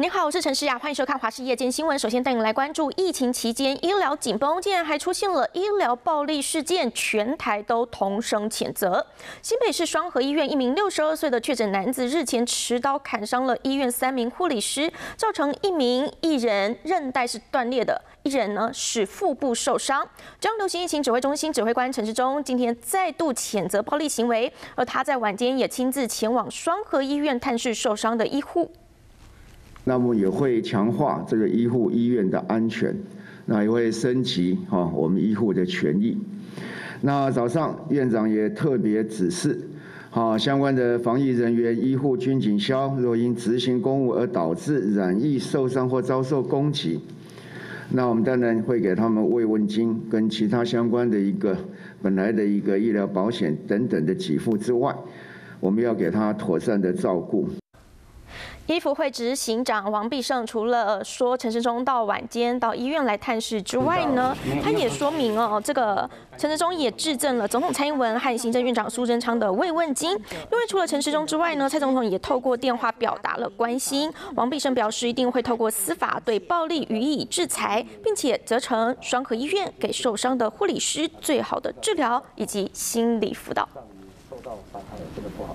您好，我是陈诗雅，欢迎收看华视夜间新闻。首先带您来关注疫情期间医疗紧绷，竟然还出现了医疗暴力事件，全台都同声谴责。新北市双河医院一名六十二岁的确诊男子日前持刀砍伤了医院三名护理师，造成一名艺人韧带是断裂的，一人呢是腹部受伤。中央流行疫情指挥中心指挥官陈时中今天再度谴责暴力行为，而他在晚间也亲自前往双河医院探视受伤的医护。那么也会强化这个医护医院的安全，那也会升级哈我们医护的权益。那早上院长也特别指示，好相关的防疫人员、医护、军警消，若因执行公务而导致染疫、受伤或遭受攻击，那我们当然会给他们慰问金跟其他相关的一个本来的一个医疗保险等等的给付之外，我们要给他妥善的照顾。医福会执行长王必胜除了说陈时中到晚间到医院来探视之外呢，他也说明哦，这个陈时中也质证了总统蔡英文和行政院长苏贞昌的慰问金。因为除了陈时中之外呢，蔡总统也透过电话表达了关心。王必胜表示一定会透过司法对暴力予以制裁，并且责成双河医院给受伤的护理师最好的治疗以及心理辅导。受到伤害，这个不好。